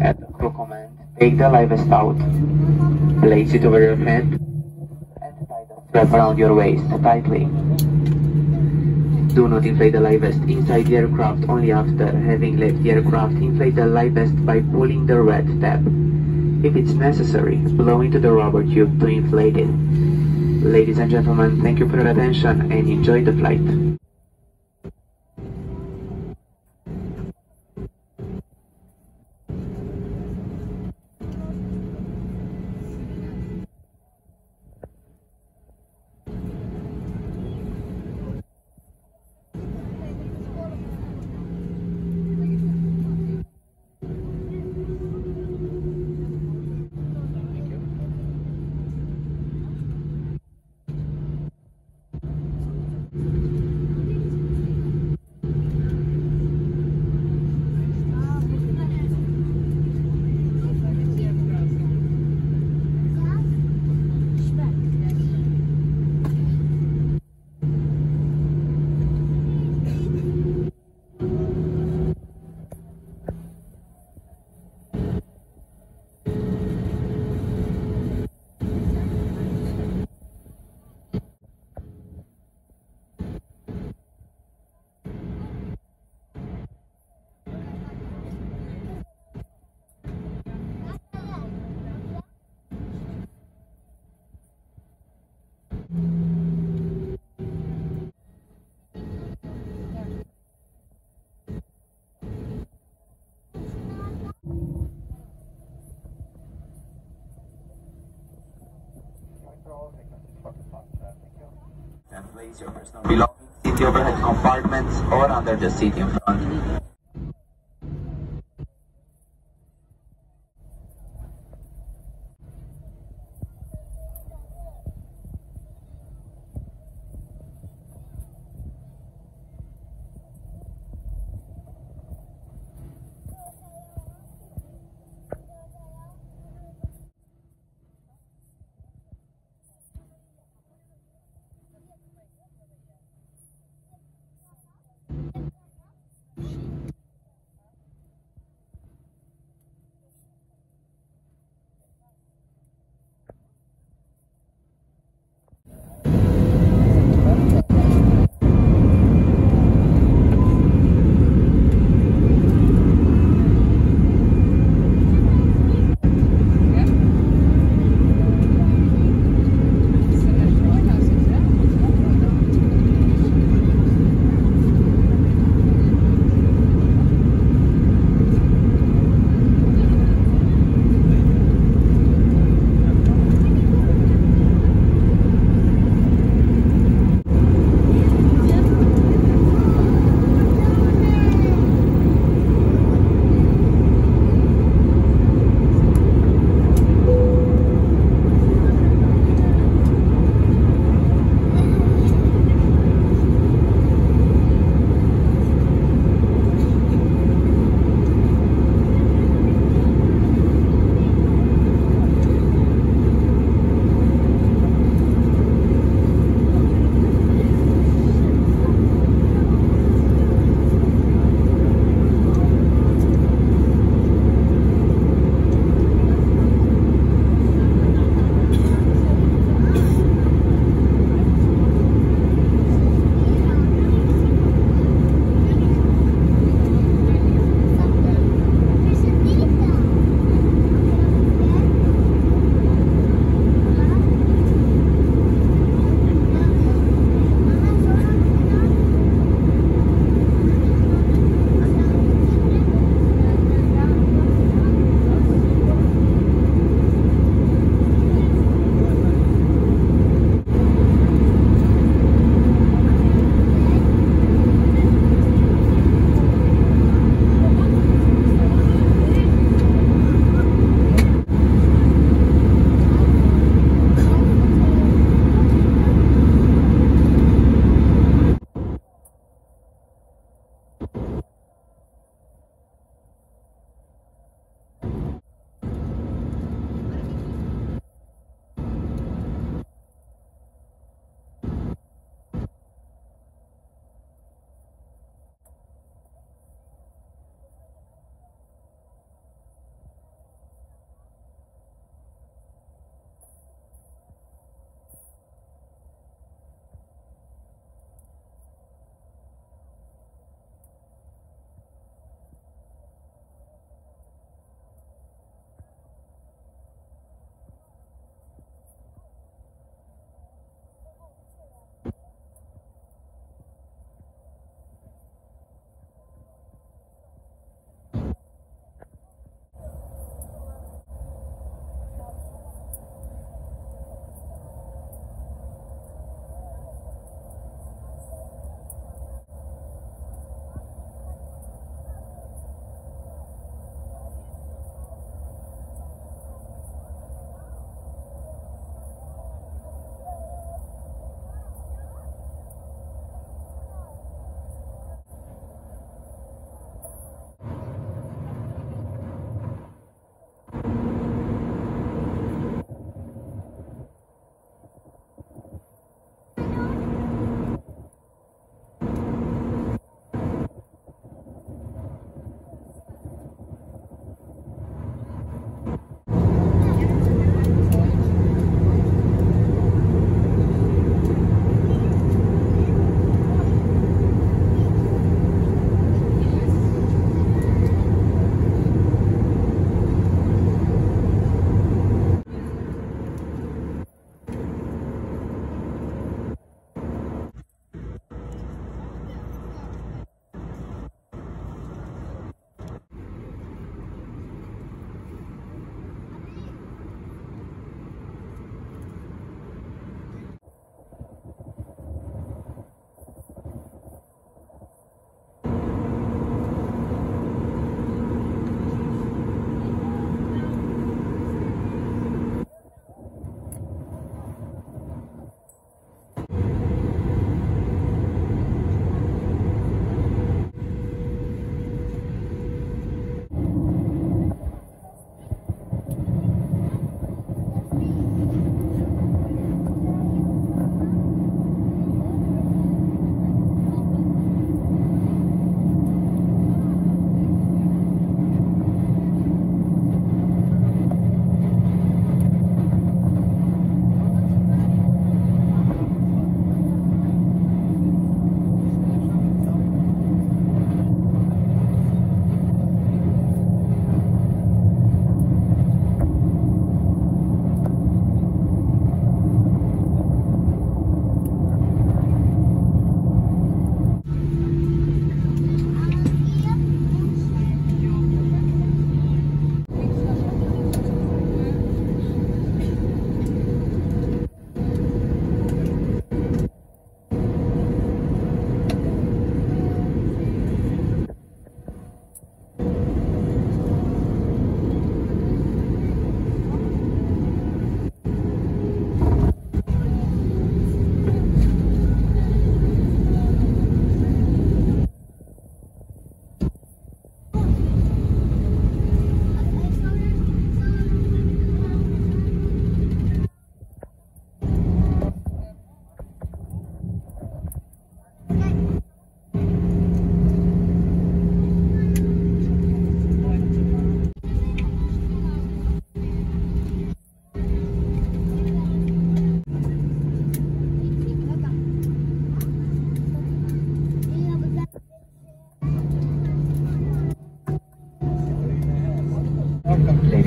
At the crew command, take the live vest out. Place it over your head and tie the strap around your waist tightly. Do not inflate the live vest inside the aircraft only after having left the aircraft. Inflate the live vest by pulling the red tab. If it's necessary, blow into the rubber tube to inflate it. Ladies and gentlemen, thank you for your attention and enjoy the flight. Place in the overhead compartments or under the seat in front.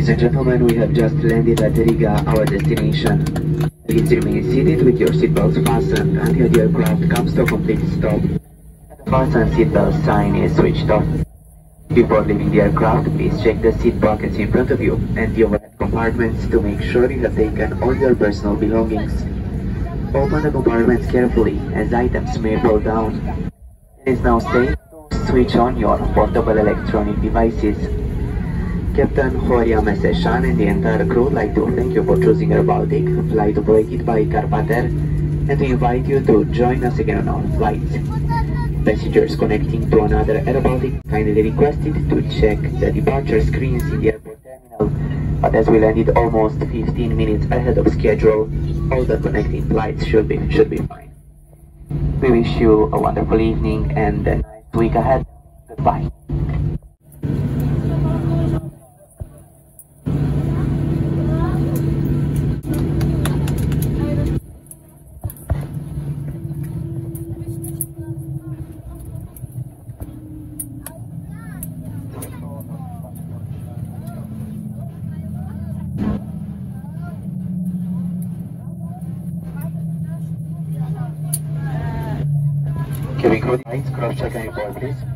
Ladies and gentlemen, we have just landed at Riga, our destination. Please remain seated with your seatbelts fastened until the aircraft comes to a complete stop. Fasten seatbelt sign is switched off. Before leaving the aircraft, please check the seat pockets in front of you and the overhead compartments to make sure you have taken all your personal belongings. Open the compartments carefully as items may fall down. It is now safe to switch on your portable electronic devices. Captain Horia Meseshan and the entire crew like to thank you for choosing Air Baltic, flight operated by Carpatair, and to invite you to join us again on our flights. Passengers connecting to another Air Baltic kindly requested to check the departure screens in the airport terminal, but as we landed almost 15 minutes ahead of schedule, all the connecting flights should be should be fine. We wish you a wonderful evening and a nice week ahead. Goodbye. Check any board please?